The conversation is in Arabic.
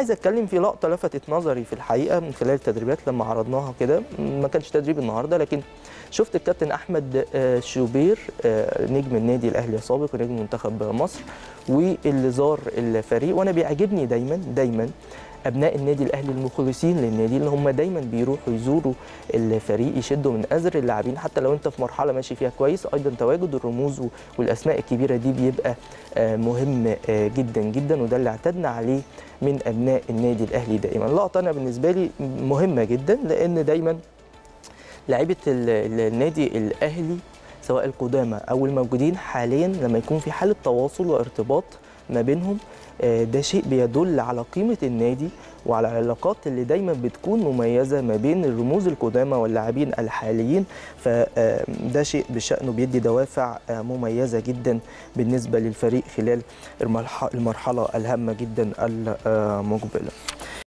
عايز اتكلم في لقطة لفتت نظري في الحقيقة من خلال التدريبات لما عرضناها كده. ما كانش تدريب النهارده لكن شفت الكابتن أحمد آه، شوبير آه، نجم النادي الأهلي السابق ونجم منتخب مصر واللي زار الفريق. وأنا بيعجبني دايما دايما أبناء النادي الأهلي المخلصين للنادي اللي هم دايما بيروحوا يزوروا الفريق يشدوا من أزر اللاعبين حتى لو أنت في مرحلة ماشي فيها كويس. أيضا تواجد الرموز والأسماء الكبيرة دي بيبقى آه، مهم آه، جدا جدا وده اللي اعتدنا عليه من أبناء النادي الأهلي دائما لقطه أنا بالنسبة لي مهمة جدا لأن دايما لعيبة ال- ال- النادي الأهلي سواء القدامى أو الموجودين حاليا لما يكون في حالة تواصل وارتباط ما بينهم آه، ده شيء بيدل على قيمة النادي وعلى العلاقات اللي دايما بتكون مميزة ما بين الرموز القدامى واللاعبين الحاليين. فده شيء بشأنه بيدي دوافع آه، مميزة جدا بالنسبة للفريق خلال المرح- المرحلة الهامة جدا المقبلة.